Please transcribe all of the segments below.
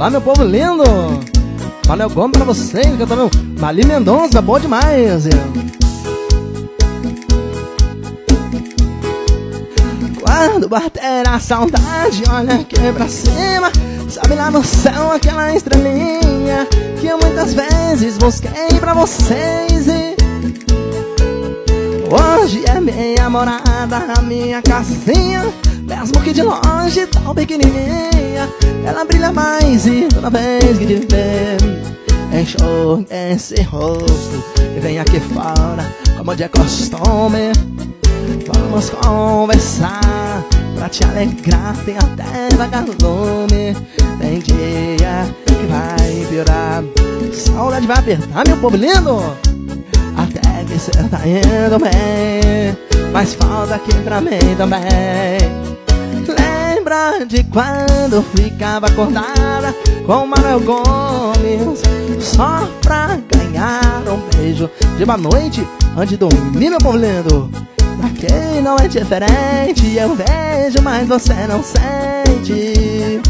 Olá, meu povo lindo! Valeu, Gomes pra vocês, cantando Mali Mendonça, bom demais! Quando bater a saudade, olha aqui pra cima Sabe lá no céu aquela estrelinha Que eu muitas vezes busquei pra vocês é minha morada, a minha casinha. Mesmo que de longe, tão pequenininha Ela brilha mais e toda vez que te vê Enxerga esse rosto e vem aqui fora Como de costume. Vamos conversar Pra te alegrar tem até vagalume. Tem dia que vai piorar Saudade vai apertar meu povo lindo. Até que cê tá indo bem Mas falta aqui pra mim também. Lembra de quando ficava acordada Com Manuel Gomes? Só pra ganhar um beijo De uma noite antes de dormir meu povo lindo. Pra quem não é diferente Eu vejo, mas você não sente.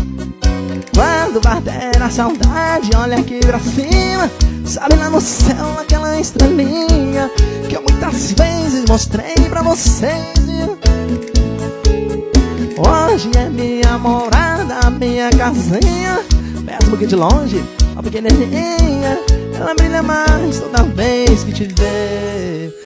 Quando bater a saudade Olha aqui pra cima. Sabe lá no céu aquela estrelinha Que eu mostrei pra vocês Hoje é minha morada, minha casinha. Mesmo que de longe, a pequenininha Ela brilha mais toda vez que te vê